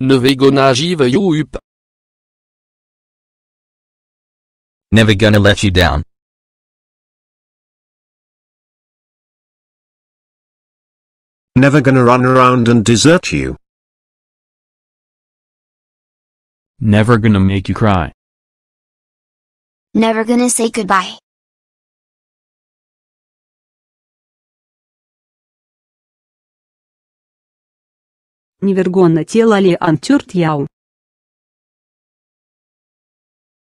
Never gonna give you up. Never gonna let you down. Never gonna run around and desert you. Never gonna make you cry. Never gonna say goodbye. Неверго на тело ли антюрт яу.